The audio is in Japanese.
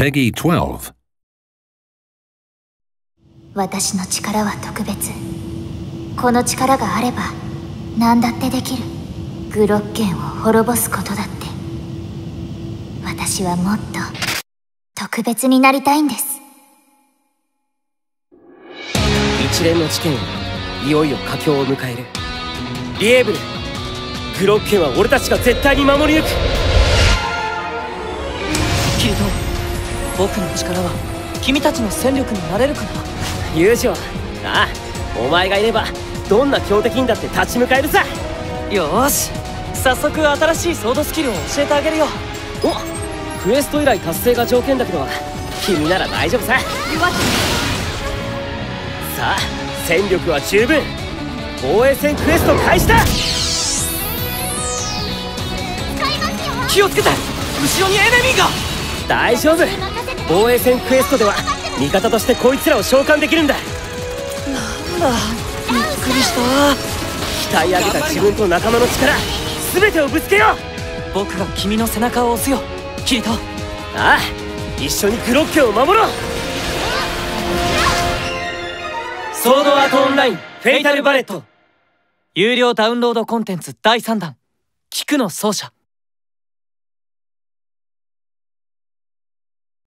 Peggy 12. 私の力は特別。この力があれば何だってできる。グロッケンを滅ぼすことだって。私はもっと特別になりたいんです。一連の事件いよいよ佳境を迎える。リエーブルグロッケンは俺たちが絶対に守り抜く僕の力は君たちの戦力になれるかな？友情。ああお前がいればどんな強敵にだって立ち向かえるさ。よーし。早速新しいソードスキルを教えてあげるよ。おクエスト依頼達成が条件だけど君なら大丈夫さ。さあ戦力は十分。防衛戦クエスト開始だ。気をつけて。後ろにエネミーが。大丈夫防衛戦クエストでは味方としてこいつらを召喚できるんだ。なんだびっくりした。鍛え上げた自分と仲間の力全てをぶつけよう。僕が君の背中を押すよ。キリト。ああ一緒にグロッケンを守ろう。ソードアートオンラインフェイタルバレット。有料ダウンロードコンテンツ第3弾「菊の奏者」